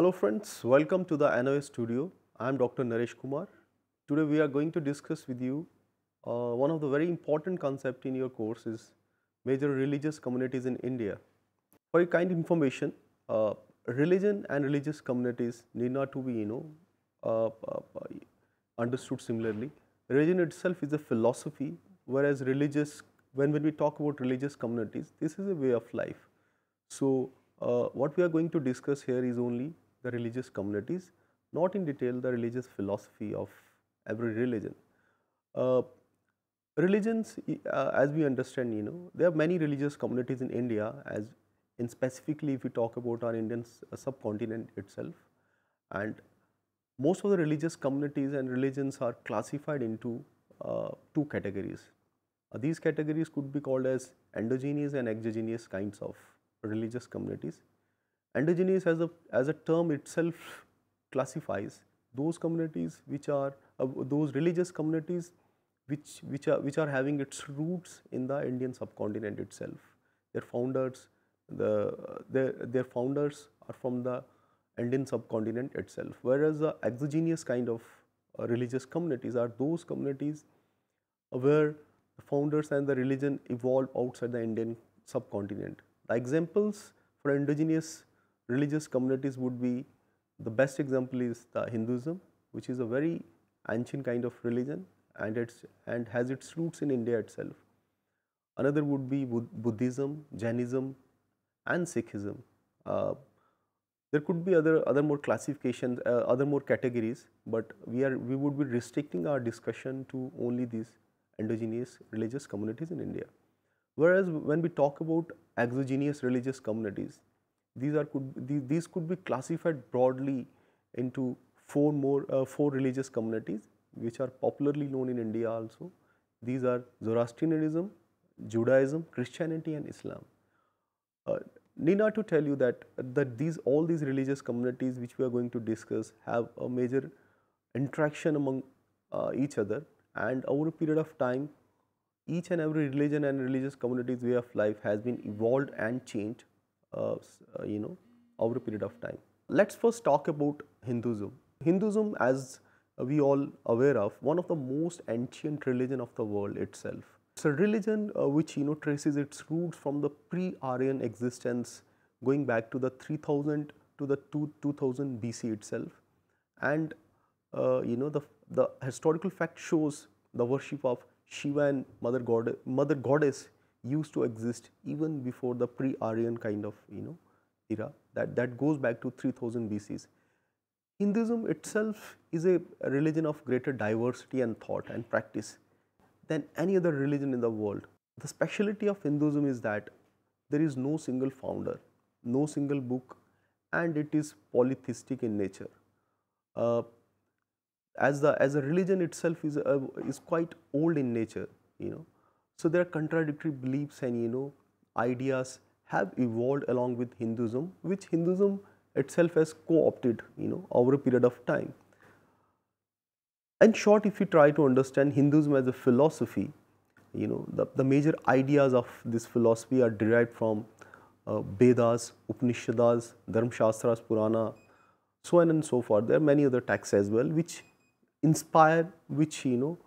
Hello friends, welcome to the NIOS studio. I am Dr. Naresh Kumar. Today we are going to discuss with you uh, one of the very important concept in your course is major religious communities in India. For your kind information, uh, religion and religious communities need not to be you know uh, uh, understood similarly. Religion itself is a philosophy, whereas religious when when we talk about religious communities, this is a way of life. So uh, what we are going to discuss here is only the religious communities, not in detail the religious philosophy of every religion. Uh, religions, uh, as we understand, you know, there are many religious communities in India, as in specifically if we talk about our Indian uh, subcontinent itself, and most of the religious communities and religions are classified into uh, two categories. Uh, these categories could be called as endogenous and exogenous kinds of religious communities. Endogenous as a, as a term itself classifies those communities which are uh, those religious communities which, which, are, which are having its roots in the Indian subcontinent itself. Their founders, the, their, their founders are from the Indian subcontinent itself, whereas the exogenous kind of uh, religious communities are those communities where the founders and the religion evolved outside the Indian subcontinent. The examples for endogenous religious communities would be the best example is the Hinduism, which is a very ancient kind of religion and it's and has its roots in India itself. Another would be Buddhism, Jainism, and Sikhism. Uh, there could be other other more classifications, uh, other more categories, but we are we would be restricting our discussion to only these endogenous religious communities in India. Whereas when we talk about exogenous religious communities, these are could these, these could be classified broadly into four more uh, four religious communities which are popularly known in India also. These are Zoroastrianism, Judaism, Christianity and Islam. Uh, need not to tell you that, that these all these religious communities which we are going to discuss have a major interaction among uh, each other and over a period of time each and every religion and religious community's way of life has been evolved and changed you know over a period of time. Let's first talk about Hinduism. Hinduism as we all aware of one of the most ancient religion of the world itself. It's a religion uh, which you know traces its roots from the pre-Aryan existence going back to the 3000 to the 2, 2000 BC itself and uh, you know the, the historical fact shows the worship of Shiva and Mother, God, Mother Goddess used to exist even before the pre-Aryan kind of you know era that, that goes back to 3000 BCs. Hinduism itself is a religion of greater diversity and thought and practice than any other religion in the world. The speciality of Hinduism is that there is no single founder, no single book and it is polytheistic in nature. Uh, as the as a religion itself is uh, is quite old in nature, you know. So there are contradictory beliefs and you know ideas have evolved along with Hinduism, which Hinduism itself has co-opted you know over a period of time. In short, if you try to understand Hinduism as a philosophy, you know the, the major ideas of this philosophy are derived from uh, Vedas, Upanishads, Dharmashastras, Purana, so on and so forth. There are many other texts as well which inspire, which you know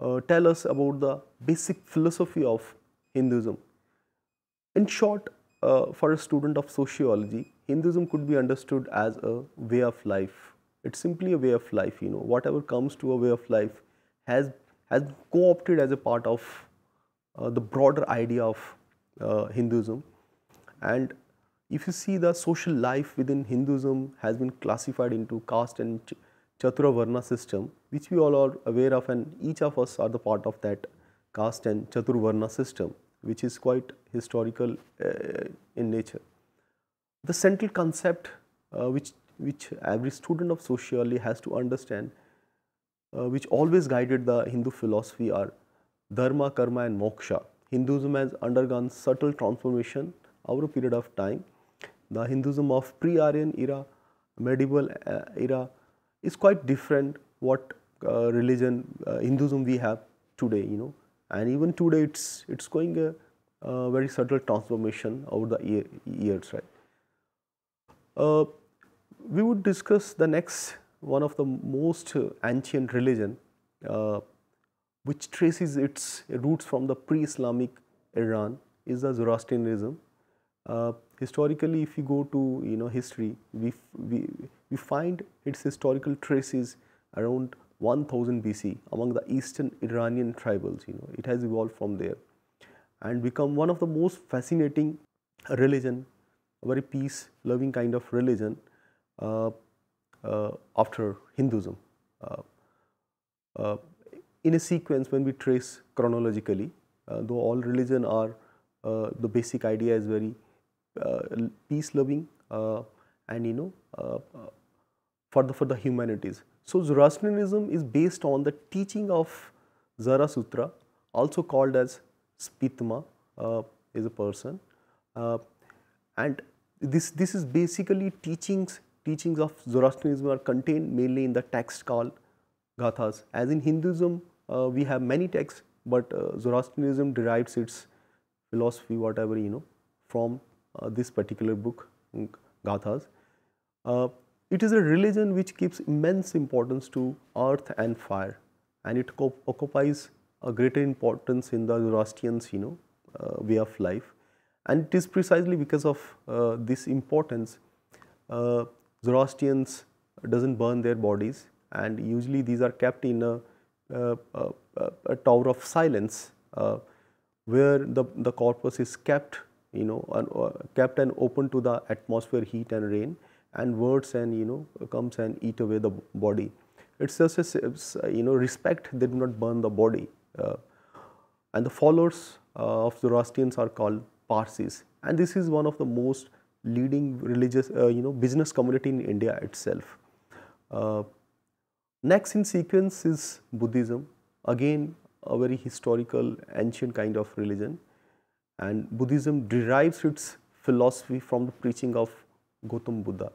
uh, tell us about the basic philosophy of Hinduism. In short, uh, for a student of sociology, Hinduism could be understood as a way of life. It's simply a way of life, you know, whatever comes to a way of life has, has co-opted as a part of uh, the broader idea of uh, Hinduism. And if you see the social life within Hinduism has been classified into caste and ch system, which we all are aware of and each of us are the part of that caste and Chaturvarna system, which is quite historical uh, in nature. The central concept uh, which, which every student of sociology has to understand, uh, which always guided the Hindu philosophy are dharma, karma and moksha. Hinduism has undergone subtle transformation over a period of time. The Hinduism of pre-Aryan era, medieval uh, era is quite different what uh, religion, uh, Hinduism we have today, you know. And even today it's, it's going a, a very subtle transformation over the year, years, right. Uh, we would discuss the next one of the most uh, ancient religion uh, which traces its roots from the pre-Islamic Iran is the Zoroastrianism. Uh, historically, if you go to you know history, we, we, we find its historical traces around 1000 BC among the eastern Iranian tribals. You know, it has evolved from there and become one of the most fascinating religion, a very peace-loving kind of religion uh, uh, after Hinduism. Uh, uh, in a sequence when we trace chronologically, uh, though all religion are, uh, the basic idea is very peace loving and you know for the for the humanities. So Zoroastrianism is based on the teaching of Zarathustra, also called as Spitma, uh, is a person, uh, and this this is basically teachings teachings of Zoroastrianism are contained mainly in the text called Gathas. As in Hinduism, uh, we have many texts, but uh, Zoroastrianism derives its philosophy, whatever you know, from uh, this particular book, Gathas. Uh, it is a religion which gives immense importance to earth and fire, and it occupies a greater importance in the Zoroastrians, you know, uh, way of life. And it is precisely because of uh, this importance, Zoroastrians doesn't burn their bodies, and usually these are kept in a uh, uh, uh, a tower of silence where the, the corpus is kept you know kept and open to the atmosphere heat and rain and words and you know comes and eat away the body. It's just a you know respect they do not burn the body. Uh, and the followers uh, of Zoroastrians are called Parsis. And this is one of the most leading religious uh, you know business community in India itself. Next in sequence is Buddhism, again a very historical ancient kind of religion. And Buddhism derives its philosophy from the preaching of Gautam Buddha.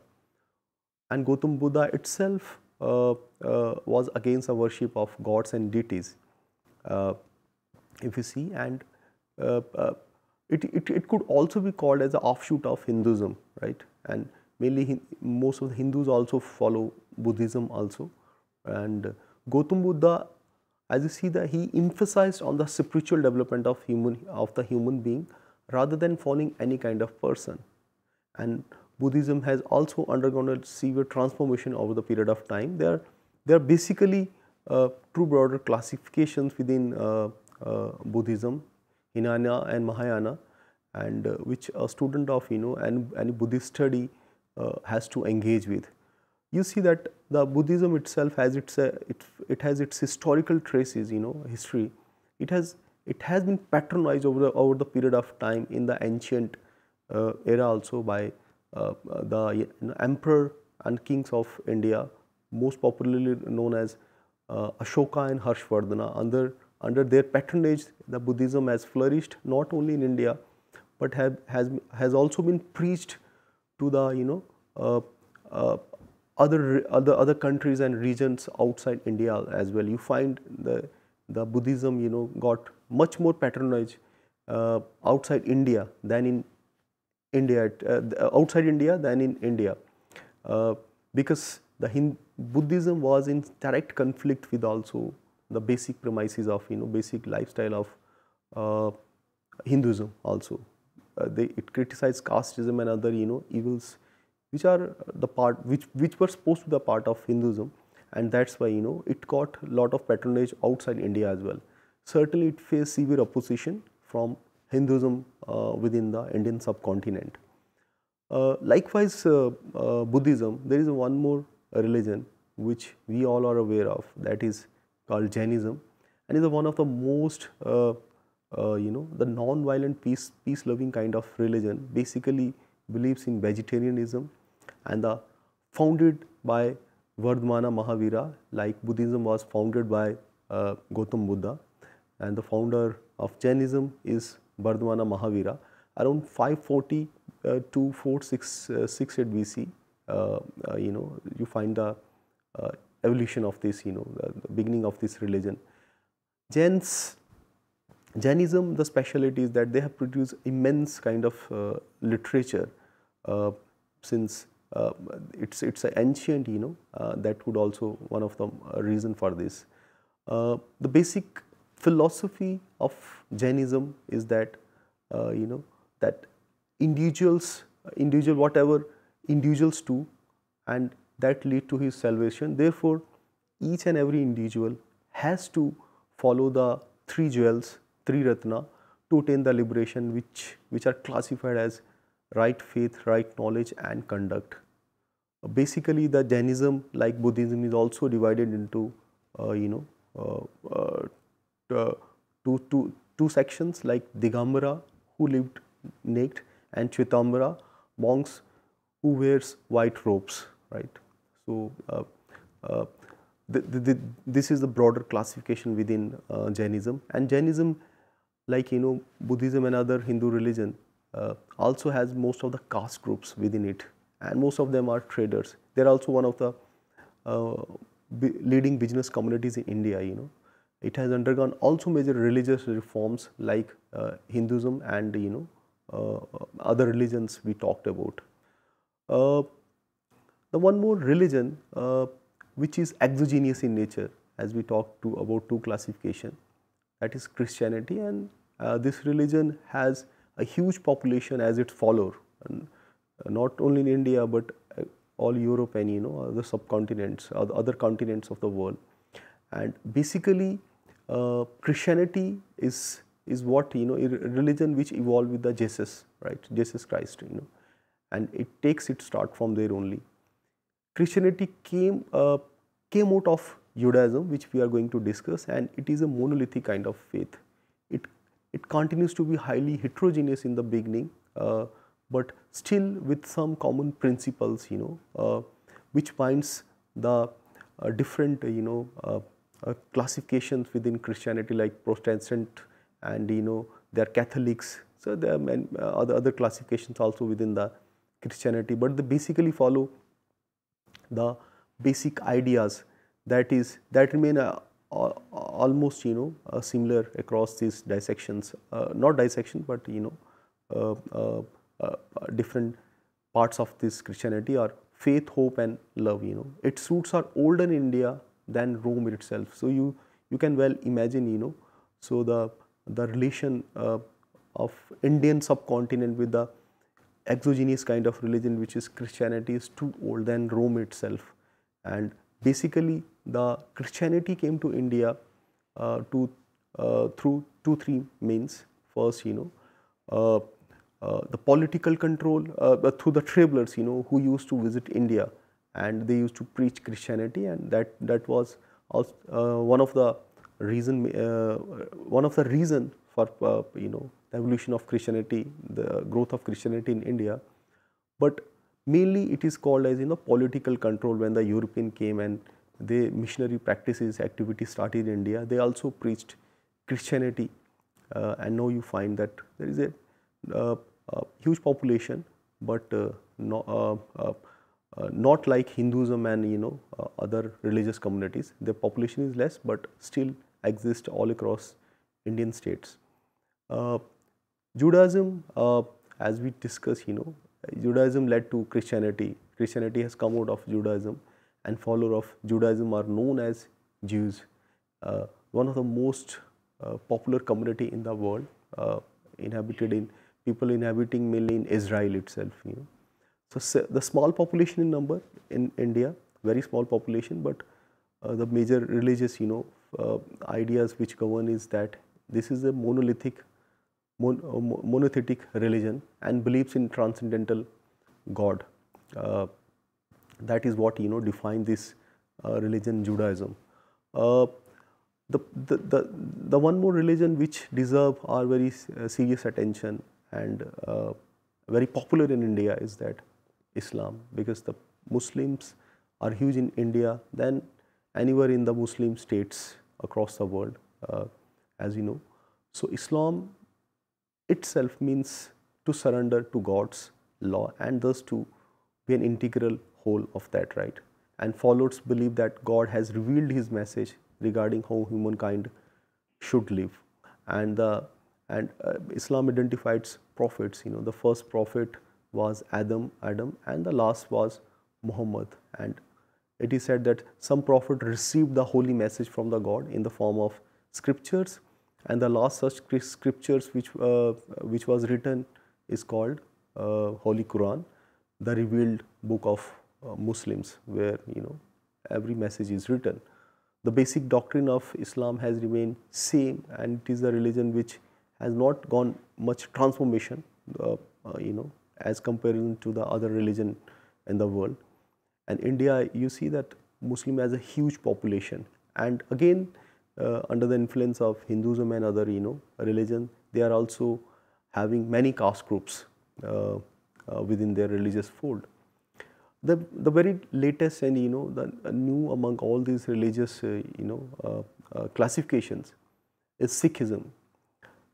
And Gautam Buddha itself uh, uh, was against the worship of gods and deities, uh, if you see and uh, uh, it, it, it could also be called as an offshoot of Hinduism, right? And mainly most of the Hindus also follow Buddhism also. And Gautam Buddha as you see that he emphasized on the spiritual development of human of the human being rather than following any kind of person. And Buddhism has also undergone a severe transformation over the period of time. They are, they are basically uh, two broader classifications within uh, uh, Buddhism, Hinayana and Mahayana and uh, which a student of you know any, any Buddhist study uh, has to engage with you see that the Buddhism itself has its uh, it, it has its historical traces, you know, history. It has it has been patronized over the over the period of time in the ancient era also by the you know, emperor and kings of India, most popularly known as uh, Ashoka and Harshvardhana. Under under their patronage, the Buddhism has flourished not only in India, but have, has has also been preached to the you know uh, uh, other other other countries and regions outside India as well. You find the the Buddhism, you know, got much more patronage uh, outside India than in India, uh, outside India than in India, uh, because the Hind Buddhism was in direct conflict with also the basic premises of you know basic lifestyle of uh, Hinduism also. Uh, they it criticized casteism and other you know evils which are the part which which were supposed to be the part of Hinduism and that's why you know it got lot of patronage outside India as well. Certainly it faced severe opposition from Hinduism uh, within the Indian subcontinent. Uh, likewise uh, Buddhism there is one more religion which we all are aware of that is called Jainism and is one of the most uh, uh, you know the non-violent peace peace loving kind of religion basically believes in vegetarianism and the founded by Vardhamana Mahavira like Buddhism was founded by uh, Gautam Buddha and the founder of Jainism is Vardhamana Mahavira. Around 540 uh, to 468 BC uh, uh, you know you find the uh, evolution of this you know the, the, beginning of this religion. Jains Jainism the speciality is that they have produced immense kind of uh, literature uh, since uh, it's it's ancient you know uh, that would also one of the uh, reason for this. Uh, the basic philosophy of jainism is that uh, you know that individuals individual whatever individuals do and that lead to his salvation therefore each and every individual has to follow the three jewels three ratna to attain the liberation which which are classified as right faith, right knowledge and conduct. Basically the Jainism like Buddhism is also divided into uh, you know uh, uh, two, two, two sections like Digambara who lived naked and Shvetambara monks who wears white robes right. So, uh, uh, the, the, the, this is the broader classification within uh, Jainism and Jainism like you know Buddhism and other Hindu religion uh, also has most of the caste groups within it and most of them are traders. They are also one of the uh, leading business communities in India, you know. It has undergone also major religious reforms like uh, Hinduism and, you know, uh, other religions we talked about. Uh, the one more religion uh, which is exogenous in nature as we talked to about two classification that is Christianity and this religion has a huge population as its follower, and uh, not only in India but uh, all Europe and you know other subcontinents, other continents of the world. And basically, uh, Christianity is is what you know a religion which evolved with the Jesus, right? Jesus Christ, you know, and it takes its start from there only. Christianity came uh, came out of Judaism, which we are going to discuss, and it is a monolithic kind of faith. It it continues to be highly heterogeneous in the beginning, uh, but still with some common principles, you know, uh, which binds the uh, different, you know, uh, uh, classifications within Christianity like Protestant and, you know, they are Catholics. So, there are many, uh, other, other classifications also within the Christianity, but they basically follow the basic ideas that is that remain almost you know uh, similar across these dissections uh, not dissection but you know uh, different parts of this Christianity are faith, hope and love you know. Its roots are older in India than Rome itself. So, you, you can well imagine you know. So, the, the relation uh, of Indian subcontinent with the exogenous kind of religion which is Christianity is too old than Rome itself and basically the Christianity came to India uh, to, uh, through two, three means. First, you know, uh, uh the political control uh, through the travelers, you know, who used to visit India and they used to preach Christianity and that, that was also, uh, one of the reason, one of the reason for, you know, the evolution of Christianity, the growth of Christianity in India. But mainly it is called as, you know, political control when the European came and the missionary practices activity started in India. They also preached Christianity uh, and now you find that there is a, uh, a huge population but uh, no, uh, uh, uh, not like Hinduism and you know other religious communities. Their population is less but still exist all across Indian states. Judaism as we discussed you know Judaism led to Christianity. Christianity has come out of Judaism and follower of Judaism are known as Jews. Uh, one of the most uh, popular community in the world, uh, inhabited in people inhabiting mainly in Israel itself. You know. So, the small population in number in India, very small population, but uh, the major religious, you know, uh, ideas which govern is that this is a monolithic, mon uh, monotheistic religion and believes in transcendental God that is what you know define this uh, religion Judaism. Uh, the, the, the, the one more religion which deserve our very uh, serious attention and uh, very popular in India is that Islam. Because the Muslims are huge in India than anywhere in the Muslim states across the world uh, as you know. So Islam itself means to surrender to God's law and thus to be an integral whole of that right? And followers believe that God has revealed his message regarding how humankind should live. And the and uh, Islam identifies prophets you know the first prophet was Adam, Adam and the last was Muhammad and it is said that some prophet received the holy message from the God in the form of scriptures and the last such scriptures which, uh, which was written is called uh, Holy Quran, the revealed book of uh, Muslims where you know every message is written. The basic doctrine of Islam has remained same and it is a religion which has not gone much transformation uh, uh, you know as compared to the other religion in the world. And India you see that Muslim has a huge population and again uh, under the influence of Hinduism and other you know religion they are also having many caste groups uh, uh, within their religious fold. The, the very latest and you know the new among all these religious uh, you know uh, classifications is Sikhism.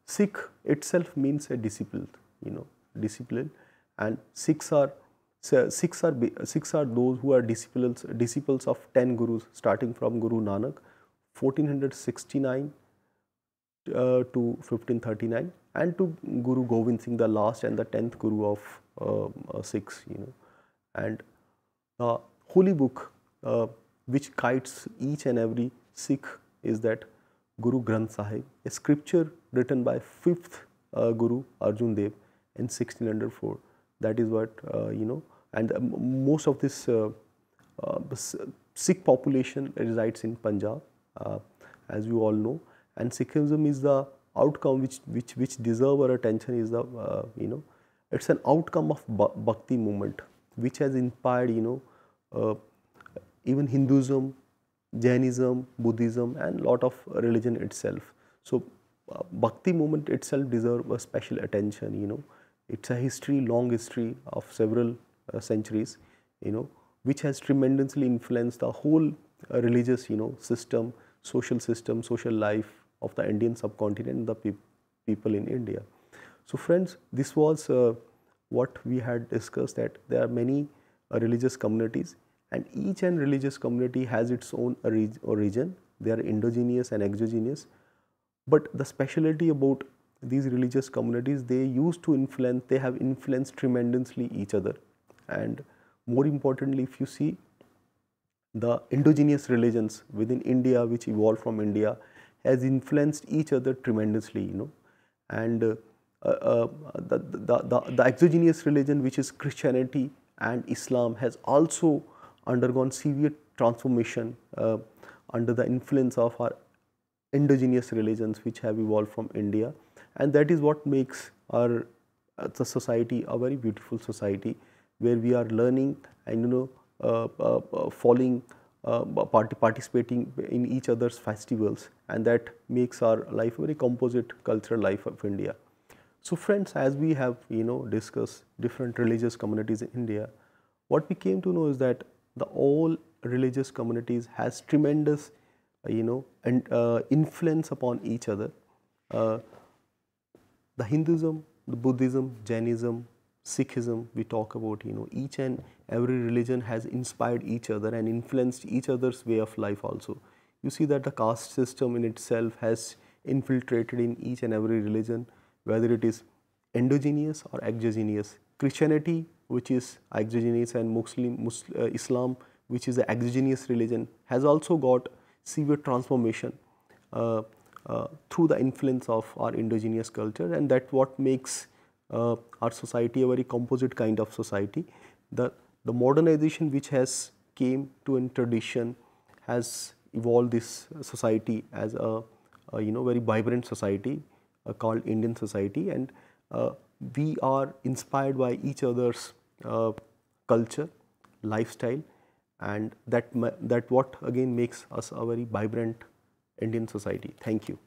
Sikh itself means a disciple, you know, discipline, and Sikhs are Sikhs are Sikhs are those who are disciples disciples of ten gurus, starting from Guru Nanak, 1469 uh, to 1539, and to Guru Gobind Singh, the last and the tenth guru of uh, uh, Sikhs, you know, and the holy book uh, which guides each and every Sikh is that Guru Granth Sahib, a scripture written by fifth uh, Guru Arjun Dev in 1604. That is what uh, you know, and uh, most of this uh, uh, Sikh population resides in Punjab, uh, as you all know, and Sikhism is the outcome which which which deserve our attention is the you know, it's an outcome of bhakti movement which has inspired you know even Hinduism, Jainism, Buddhism and lot of religion itself. So uh, Bhakti movement itself deserves a special attention, you know. It's a history, long history of several uh, centuries, you know, which has tremendously influenced the whole uh, religious, you know, system, social system, social life of the Indian subcontinent the pe people in India. So friends, this was uh, what we had discussed that there are many uh, religious communities and each and religious community has its own origin. They are endogenous and exogenous. But the specialty about these religious communities, they used to influence, they have influenced tremendously each other. And more importantly, if you see the endogenous religions within India, which evolved from India, has influenced each other tremendously, you know. And uh, uh, the, the, the, the exogenous religion, which is Christianity and Islam, has also undergone severe transformation uh, under the influence of our endogenous religions which have evolved from India and that is what makes our uh, the society a very beautiful society where we are learning and you know uh, uh, uh following uh, part participating in each other's festivals and that makes our life a very composite cultural life of India. So friends as we have you know discussed different religious communities in India what we came to know is that the all religious communities has tremendous uh, you know and uh, influence upon each other uh, the hinduism the buddhism jainism sikhism we talk about you know each and every religion has inspired each other and influenced each other's way of life also. You see that the caste system in itself has infiltrated in each and every religion whether it is endogenous or exogenous. Christianity which is exogenous and Muslim, Muslim uh, Islam which is an exogenous religion has also got severe transformation. Uh, through the influence of our indigenous culture and that what makes uh, our society a very composite kind of society. The, the modernization which has came to in tradition has evolved this society as a, a you know very vibrant society uh, called Indian society and uh, we are inspired by each other's uh, culture, lifestyle and that, that what again makes us a very vibrant Indian society. Thank you.